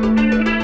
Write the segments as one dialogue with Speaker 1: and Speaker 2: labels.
Speaker 1: Música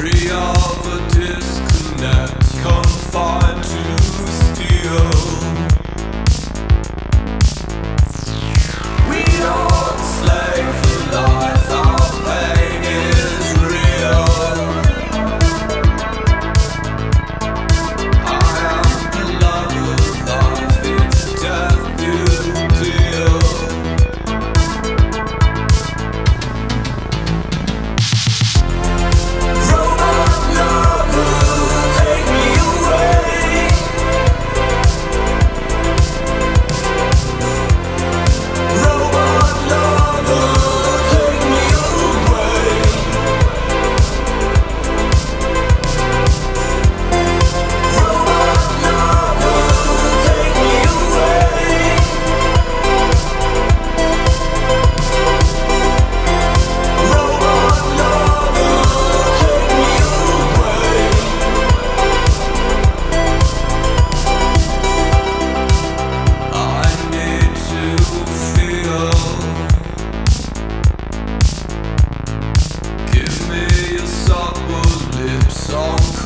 Speaker 1: Free of the disconnect, confined to steel.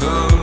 Speaker 1: go.